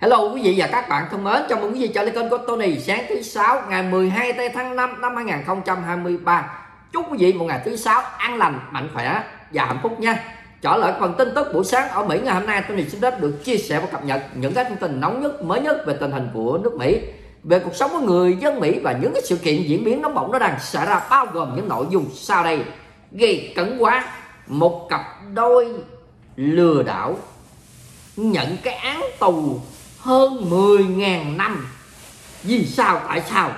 Hello quý vị và các bạn thân mến, chào mừng quý vị trở lại kênh của Tony sáng thứ sáu ngày 12 tháng 5 năm 2023. Chúc quý vị một ngày thứ sáu an lành, mạnh khỏe và hạnh phúc nha. Trở lại phần tin tức buổi sáng ở Mỹ ngày hôm nay, Tony xin phép được chia sẻ và cập nhật những cái thông tin nóng nhất, mới nhất về tình hình của nước Mỹ, về cuộc sống của người dân Mỹ và những cái sự kiện diễn biến nóng bỏng nó đang xảy ra bao gồm những nội dung sau đây. Gây cấn quá, một cặp đôi lừa đảo nhận cái án tù hơn 10.000 năm. Vì sao, tại sao?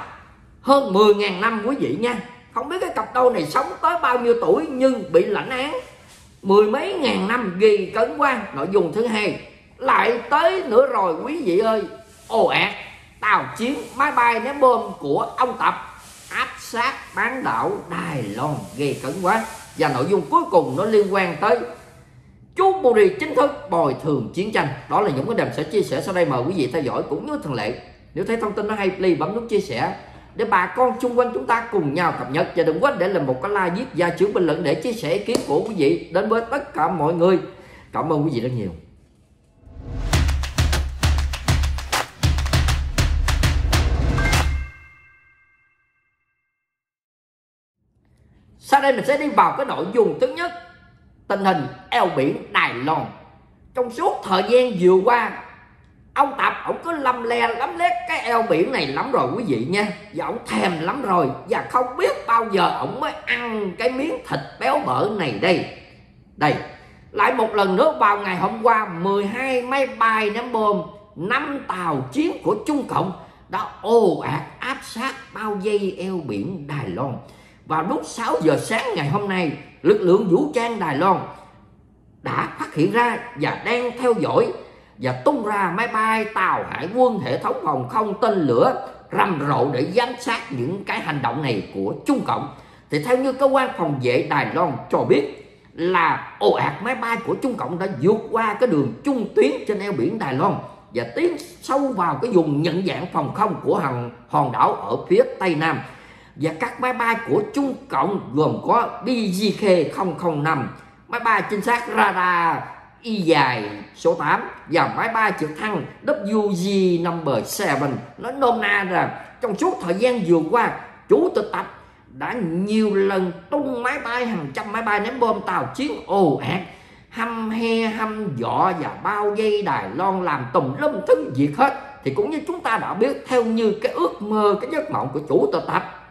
Hơn 10.000 năm quý vị nha. Không biết cái cặp đôi này sống tới bao nhiêu tuổi nhưng bị lãnh án. Mười mấy ngàn năm ghi cấn quan nội dung thứ hai. Lại tới nữa rồi, quý vị ơi. Ồ ạt tàu chiến, máy bay ném bom của ông tập. Áp sát bán đảo đài loan ghi cấn quá. Và nội dung cuối cùng nó liên quan tới chú Buri chính thức bồi thường chiến tranh. Đó là những cái đềm sẽ chia sẻ sau đây, mời quý vị theo dõi cũng như thường lệ. Nếu thấy thông tin nó hay please bấm nút chia sẻ để bà con xung quanh chúng ta cùng nhau cập nhật. Và đừng quên để làm một cái like viết ra chữ bình luận để chia sẻ ý kiến của quý vị đến với tất cả mọi người. Cảm ơn quý vị rất nhiều. Sau đây mình sẽ đi vào cái nội dung thứ nhất tình hình eo biển Đài Loan. Trong suốt thời gian vừa qua, ông tập ổng cứ lâm le lắm lét cái eo biển này lắm rồi quý vị nha. Và ổng thèm lắm rồi, và không biết bao giờ ổng mới ăn cái miếng thịt béo bở này đây. Đây, lại một lần nữa, vào ngày hôm qua 12 máy bay ném bom, năm tàu chiến của Trung Cộng đã ồ ạt áp sát bao dây eo biển Đài Loan vào lúc 6 giờ sáng ngày hôm nay lực lượng vũ trang Đài Loan đã phát hiện ra và đang theo dõi và tung ra máy bay tàu hải quân hệ thống phòng không tên lửa rầm rộ để giám sát những cái hành động này của Trung Cộng. Thì theo như cơ quan phòng vệ Đài Loan cho biết là ồ ạt máy bay của Trung Cộng đã vượt qua cái đường trung tuyến trên eo biển Đài Loan và tiến sâu vào cái vùng nhận dạng phòng không của hòn, hòn đảo ở phía Tây Nam và các máy bay của Trung Cộng gồm có BGK-005, máy bay trinh sát radar Y dài số 8 và máy bay trực thăng WG number 7 nói nôm na rằng trong suốt thời gian vừa qua chủ tịch tập đã nhiều lần tung máy bay hàng trăm máy bay ném bom tàu chiến ồ ạt hăm he hăm dọ và bao dây Đài Loan làm tùm lum thứ việc hết. Thì cũng như chúng ta đã biết theo như cái ước mơ cái giấc mộng của chủ tịch tập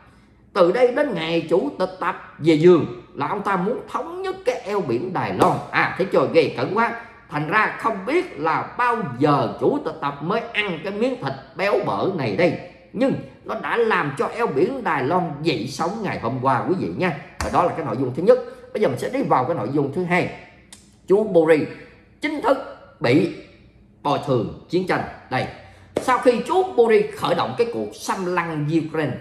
từ đây đến ngày chủ tịch tập về giường là ông ta muốn thống nhất cái eo biển Đài Loan. À thấy trời ghê cẩn quá. Thành ra không biết là bao giờ chủ tịch tập mới ăn cái miếng thịt béo bở này đây. Nhưng nó đã làm cho eo biển Đài Loan dậy sóng ngày hôm qua quý vị nha. Và đó là cái nội dung thứ nhất. Bây giờ mình sẽ đi vào cái nội dung thứ hai. Chú Bori chính thức bị bồi thường chiến tranh. Đây. Sau khi chú Bori khởi động cái cuộc xâm lăng Ukraine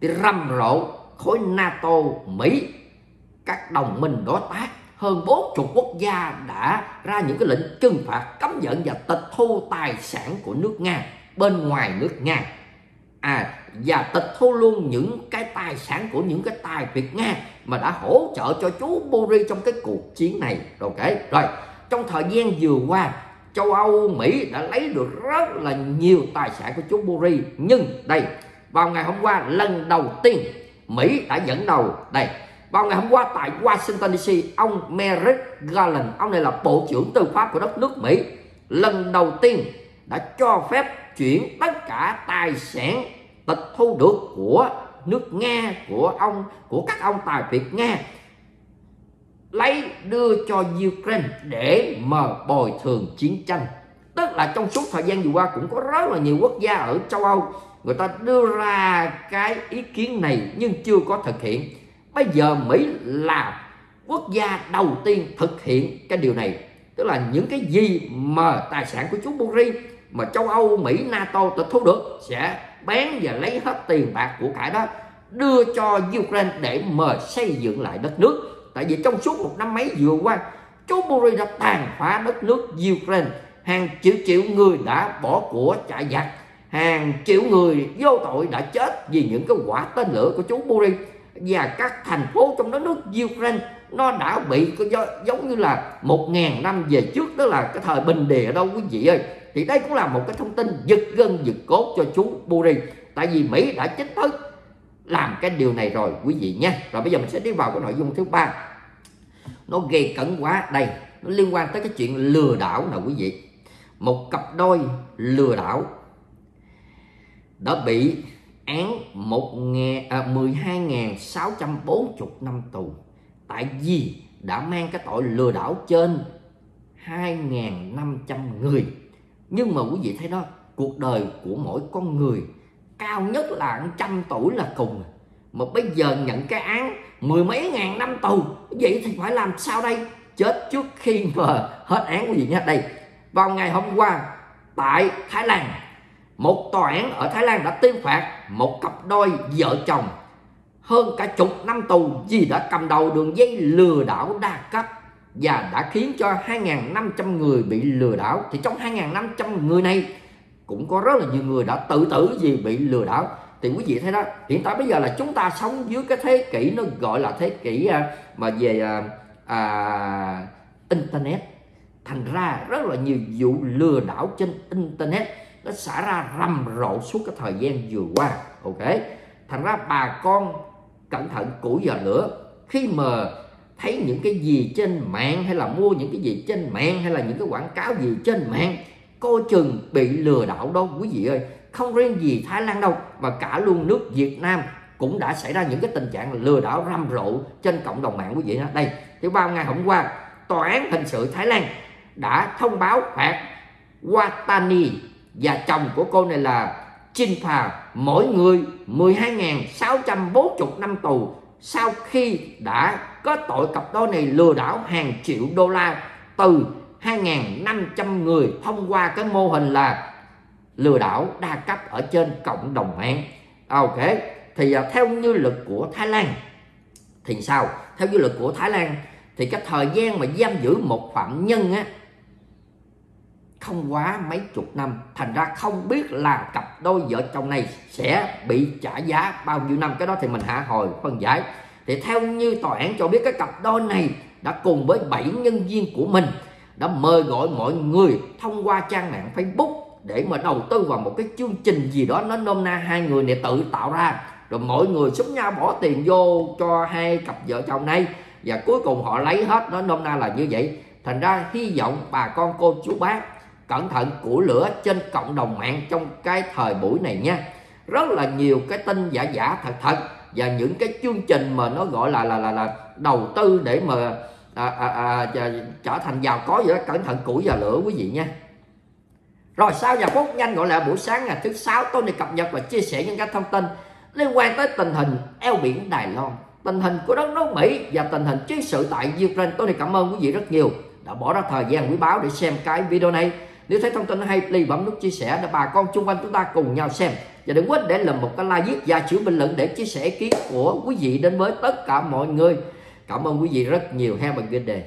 thì rầm rộ khối NATO, Mỹ, các đồng minh đối tác, hơn 40 quốc gia đã ra những cái lệnh trừng phạt, cấm vận và tịch thu tài sản của nước Nga, bên ngoài nước Nga. À và tịch thu luôn những cái tài sản của những cái tài Việt Nga mà đã hỗ trợ cho chú Buri trong cái cuộc chiến này. Ok, rồi, trong thời gian vừa qua, châu Âu, Mỹ đã lấy được rất là nhiều tài sản của chú Buri. Nhưng đây vào ngày hôm qua, lần đầu tiên Mỹ đã dẫn đầu. Đây, vào ngày hôm qua tại Washington DC ông Merrick Garland, ông này là bộ trưởng tư pháp của đất nước Mỹ, lần đầu tiên đã cho phép chuyển tất cả tài sản tịch thu được của nước Nga, của ông, của các ông tài Việt Nga, lấy đưa cho Ukraine để mà bồi thường chiến tranh. Tức là trong suốt thời gian vừa qua cũng có rất là nhiều quốc gia ở châu Âu người ta đưa ra cái ý kiến này nhưng chưa có thực hiện. Bây giờ Mỹ là quốc gia đầu tiên thực hiện cái điều này, tức là những cái gì mà tài sản của chú Buri mà châu Âu, Mỹ, NATO tịch thu được sẽ bán và lấy hết tiền bạc của cải đó, đưa cho Ukraine để mà xây dựng lại đất nước. Tại vì trong suốt một năm mấy vừa qua, chú Buri đã tàn phá đất nước Ukraine. Hàng triệu triệu người đã bỏ của chạy giặc hàng triệu người vô tội đã chết vì những cái quả tên lửa của chú Buri và các thành phố trong đất nước Ukraine, nó đã bị giống như là một ngàn năm về trước, đó là cái thời bình địa đâu quý vị ơi. Thì đây cũng là một cái thông tin giật gân, giật cốt cho chú Buri tại vì Mỹ đã chính thức làm cái điều này rồi, quý vị nhé rồi bây giờ mình sẽ đi vào cái nội dung thứ ba. Nó gây cẩn quá đây. Nó liên quan tới cái chuyện lừa đảo nào quý vị. Một cặp đôi lừa đảo đã bị án một 12.640 à, năm tù. Tại vì đã mang cái tội lừa đảo trên 2.500 người. Nhưng mà quý vị thấy đó, cuộc đời của mỗi con người, cao nhất là trăm tuổi là cùng. Mà bây giờ nhận cái án mười mấy ngàn năm tù vậy thì phải làm sao đây? Chết trước khi mà hết án quý vị nhé. Đây, vào ngày hôm qua, tại Thái Lan một tòa án ở Thái Lan đã tuyên phạt một cặp đôi vợ chồng hơn cả chục năm tù vì đã cầm đầu đường dây lừa đảo đa cấp và đã khiến cho 2.500 người bị lừa đảo. Thì trong 2.500 người này cũng có rất là nhiều người đã tự tử vì bị lừa đảo. Thì quý vị thấy đó hiện tại bây giờ là chúng ta sống dưới cái thế kỷ nó gọi là thế kỷ à, mà về à, à, internet. Thành ra rất là nhiều vụ lừa đảo trên internet nó xả ra rầm rộ suốt cái thời gian vừa qua. Ok? Thành ra bà con cẩn thận củi vào lửa. Khi mà thấy những cái gì trên mạng hay là mua những cái gì trên mạng hay là những cái quảng cáo gì trên mạng, coi chừng bị lừa đảo đâu quý vị ơi. Không riêng gì Thái Lan đâu, mà cả luôn nước Việt Nam cũng đã xảy ra những cái tình trạng lừa đảo rầm rộ trên cộng đồng mạng, quý vị đó đây thì bao ngày hôm qua, tòa án hình sự Thái Lan đã thông báo phạt Watani và chồng của cô này là Chin Pha mỗi người 12.640 năm tù sau khi đã có tội cặp đôi này lừa đảo hàng triệu đô la từ 2.500 người thông qua cái mô hình là lừa đảo đa cấp ở trên cộng đồng mạng. Ok, thì à, theo như luật của Thái Lan, thì sao? Theo như luật của Thái Lan, thì cái thời gian mà giam giữ một phạm nhân á không quá mấy chục năm, thành ra không biết là cặp đôi vợ chồng này sẽ bị trả giá bao nhiêu năm. Cái đó thì mình hạ hồi phân giải. Thì theo như tòa án cho biết, cái cặp đôi này đã cùng với bảy nhân viên của mình, đã mời gọi mọi người thông qua trang mạng Facebook để mà đầu tư vào một cái chương trình gì đó. Nó nôm na hai người này tự tạo ra. Rồi mọi người súng nhau bỏ tiền vô cho hai cặp vợ chồng này. Và cuối cùng họ lấy hết. Nó nôm na là như vậy. Thành ra hy vọng bà con cô chú bác cẩn thận của lửa trên cộng đồng mạng trong cái thời buổi này nha. Rất là nhiều cái tin giả giả thật thật và những cái chương trình mà nó gọi là là là, là đầu tư để mà à, à, à, trở thành giàu có vậy đó cẩn thận củi và lửa quý vị nha. Rồi sau giờ phút nhanh gọi là buổi sáng ngày thứ sáu tôi đi cập nhật và chia sẻ những cái thông tin liên quan tới tình hình eo biển Đài Loan tình hình của đất nước Mỹ và tình hình chiến sự tại Ukraine. Tôi đi cảm ơn quý vị rất nhiều đã bỏ ra thời gian quý báo để xem cái video này nếu thấy thông tin hay please bấm nút chia sẻ để bà con chung quanh chúng ta cùng nhau xem. Và đừng quên để làm một cái like, viết và chữ bình luận để chia sẻ ý kiến của quý vị đến với tất cả mọi người. Cảm ơn quý vị rất nhiều heo bằng kinh đề